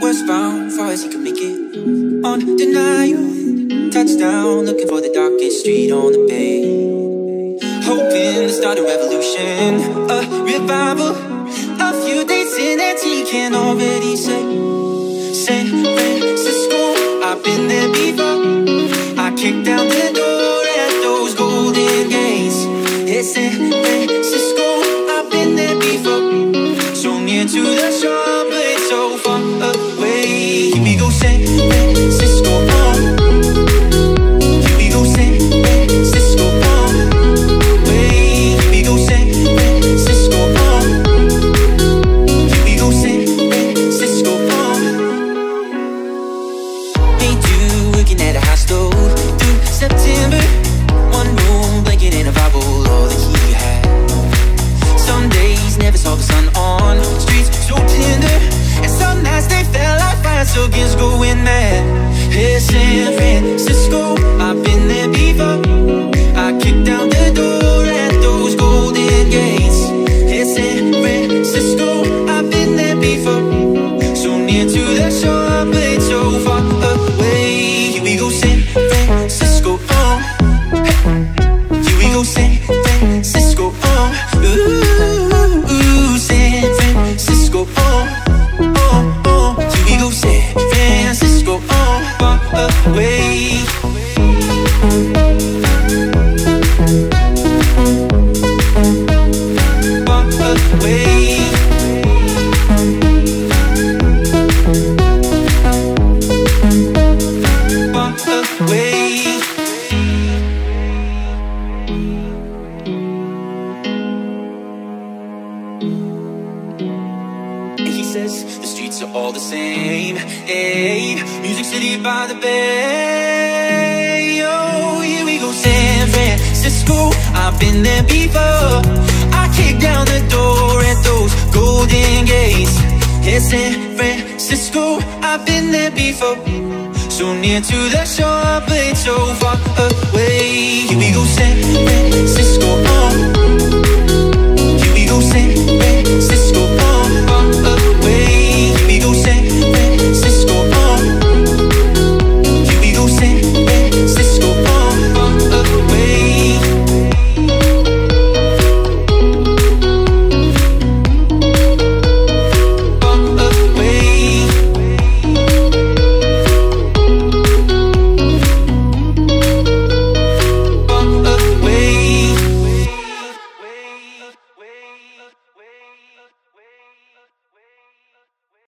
Westbound, far as he could make it. On denial, touchdown, looking for the darkest street on the bay. Hoping to start a revolution, a revival. A few days in and he can already say, San Francisco, I've been there before. I kicked down the door at those golden gates. Yeah, San Francisco, I've been there before. So near to the shore, but so far September? One room, blanket, a all that he had. Some days never saw the sun on streets so tender, and some nights they felt like fire, so going mad. San Francisco, I've been there before. I kicked down Says the streets are all the same. Hey, Music City by the bay. Oh, here we go, San Francisco. I've been there before. I kicked down the door at those golden gates. Yeah, San Francisco. I've been there before. So near to the shore, but so far away. Here we go, San Francisco. Oh. Here we go, San Francisco.